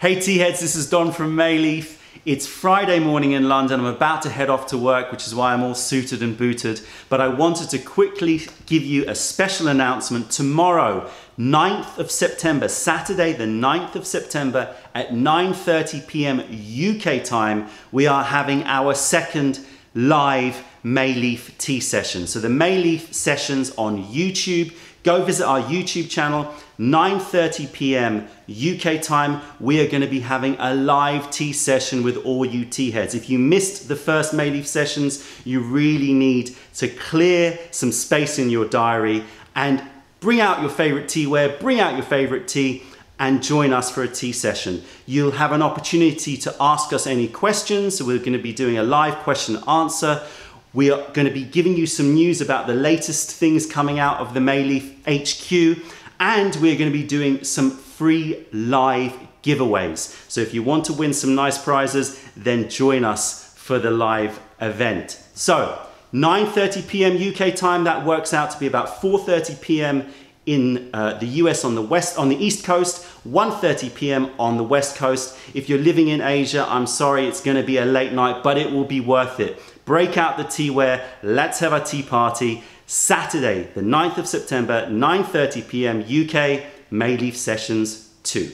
Hey tea heads, this is Don from Mei Leaf. It's Friday morning in London. I'm about to head off to work, which is why I'm all suited and booted. But I wanted to quickly give you a special announcement. Tomorrow, 9th of September, Saturday the 9th of September at 9:30 p.m. UK time, we are having our second live Mei Leaf tea session. So the Mei Leaf sessions on YouTube. Go visit our YouTube channel 9:30 p.m. UK time, we are going to be having a live tea session with all you tea heads. If you missed the first Mei Leaf sessions, you really need to clear some space in your diary and bring out your favorite teaware, bring out your favorite tea and join us for a tea session. You'll have an opportunity to ask us any questions. So we're going to be doing a live question answer. We are going to be giving you some news about the latest things coming out of the Mei Leaf HQ and we're going to be doing some free live giveaways. So if you want to win some nice prizes, then join us for the live event. So 9:30 p.m. UK time, that works out to be about 4:30 p.m. in uh, the US on the west on the east coast, 1:30 p.m. on the west coast. If you're living in Asia, I'm sorry, it's going to be a late night, but it will be worth it. Break out the teaware, let's have a tea party. Saturday, the 9th of September, 9:30 p.m. UK, Mei Leaf Sessions 2.